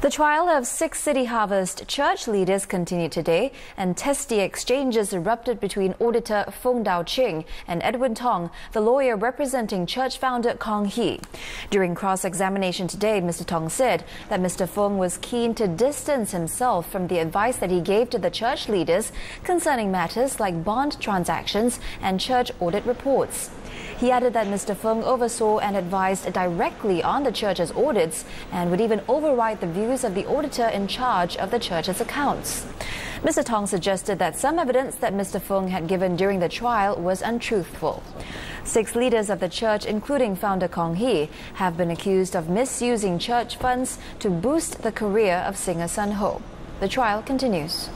The trial of six City Harvest church leaders continued today, and testy exchanges erupted between auditor Foong Daw Ching and Edwin Tong, the lawyer representing church founder Kong Hee. During cross examination today, Mr. Tong said that Mr. Foong was keen to distance himself from the advice that he gave to the church leaders concerning matters like bond transactions and church audit reports. He added that Mr. Foong oversaw and advised directly on the church's audits and would even override the views of the auditor in charge of the church's accounts. Mr. Tong suggested that some evidence that Mr. Foong had given during the trial was untruthful. Six leaders of the church, including founder Kong Hee, have been accused of misusing church funds to boost the career of singer Sun Ho. The trial continues.